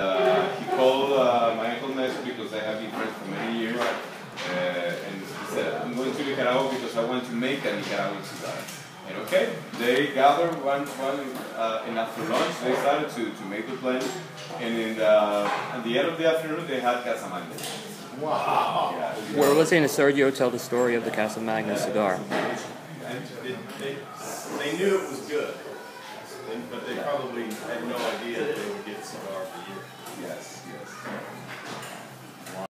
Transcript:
Uh, he called uh, my uncle Nestor because I have been friends for many years. Uh, and he said, I'm going to Nicaragua because I want to make a Nicaraguan cigar. And okay, they gathered one, one uh, and after lunch they started to, to make the plan. And in the, uh, at the end of the afternoon they had Casa Magna. Wow. Yeah. We're listening to Sergio tell the story of the Casa Magna cigar. And they, they, they knew it was good, but they probably had no idea